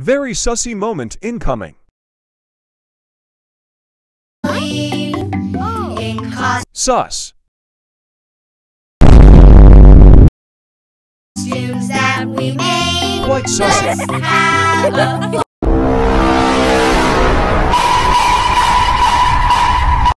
Very sussy moment incoming. Sus. costumes that we made. Quite sussy. Have a